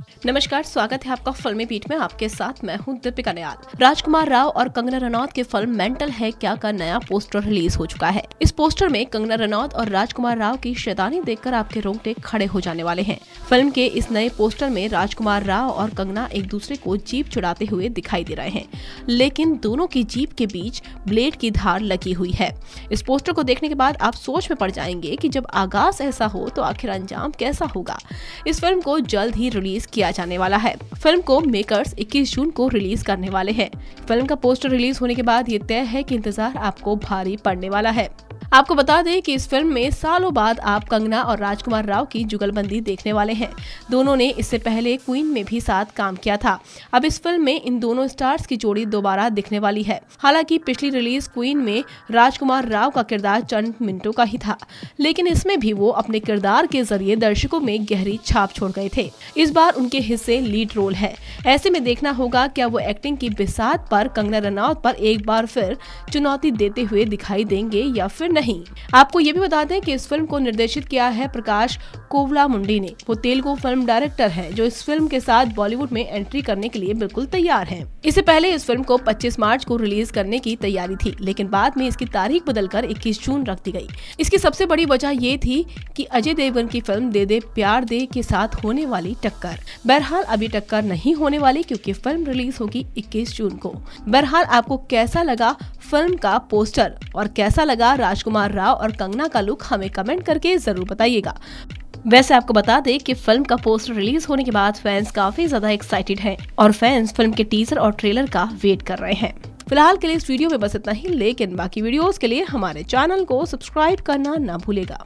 नमस्कार, स्वागत है आपका फिल्मी पीठ में। आपके साथ मैं हूँ दीपिका नयाल। राजकुमार राव और कंगना रनौत की फ़िल्म मेंटल है क्या का नया पोस्टर रिलीज़ हो चुका है? इस पोस्टर में कंगना रनौत और राजकुमार राव की शैतानी देखकर आपके रोंगटे खड़े हो जाने वाले हैं। फ़िल्म के इस नए पोस्टर में राजकुमार राव और कंगना एक दूसरे को जीप चुड़ाते हुए दिखाई दे रहे हैं। लेकिन दोनों की जीप के बीच ब्लेड की धार लगी हुई है। इस पोस्टर को देखने के बाद आप सोच में पड़ जाएँगे की जब आगाज़ ऐसा हो तो आखिर अंजाम कैसा होगा? इस फ़िल्म को जल्द ही रिलीज़ किया जाने वाला है। फ़िल्म को मेकर्स 21 जून को रिलीज़ करने वाले हैं। फ़िल्म का पोस्टर रिलीज़ होने के बाद ये तय है कि इंतज़ार आपको भारी पड़ने वाला है। आपको बता दें कि इस फ़िल्म में सालों बाद आप कंगना और राजकुमार राव की जुगलबंदी देखने वाले हैं। दोनों ने इससे पहले क्वीन में भी साथ काम किया था। अब इस फ़िल्म में इन दोनों स्टार्स की जोड़ी दोबारा दिखने वाली है। हालाँकि पिछली रिलीज़ क्वीन में राजकुमार राव का किरदार चंद मिनटों का ही था, लेकिन इसमें भी वो अपने किरदार के ज़रिए दर्शकों में गहरी छाप छोड़ गए थे। इस बार उनके हिस्से लीड रोल है। ऐसे में देखना होगा, क्या वो एक्टिंग की बिसात पर कंगना रनौत पर एक बार फिर चुनौती देते हुए दिखाई देंगे या फिर नहीं। आपको ये भी बता दें कि इस फ़िल्म को निर्देशित किया है प्रकाश कोवला मुंडी ने। वो तेलुगु फ़िल्म डायरेक्टर है, जो इस फ़िल्म के साथ बॉलीवुड में एंट्री करने के लिए बिल्कुल तैयार है। इससे पहले इस फ़िल्म को 25 मार्च को रिलीज़ करने की तैयारी थी, लेकिन बाद में इसकी तारीख बदलकर 21 जून रख दी गई। इसकी सबसे बड़ी वजह ये थी कि अजय देवगन की फ़िल्म दे दे प्यार दे के साथ होने वाली टक्कर। बहरहाल अभी टक्कर नहीं होने वाली, क्योंकि फ़िल्म रिलीज़ होगी 21 जून को। बहरहाल आपको कैसा लगा फ़िल्म का पोस्टर और कैसा लगा राजकुमार राव और कंगना का लुक हमें कमेंट करके ज़रूर बताइएगा। वैसे आपको बता दें कि फ़िल्म का पोस्टर रिलीज़ होने के बाद फैंस काफ़ी ज़्यादा एक्साइटेड हैं और फैंस फ़िल्म के टीजर और ट्रेलर का वेट कर रहे हैं। फ़िलहाल के लिए इस वीडियो में बस इतना ही, लेकिन बाकी वीडियोस के लिए हमारे चैनल को सब्सक्राइब करना ना भूलेगा।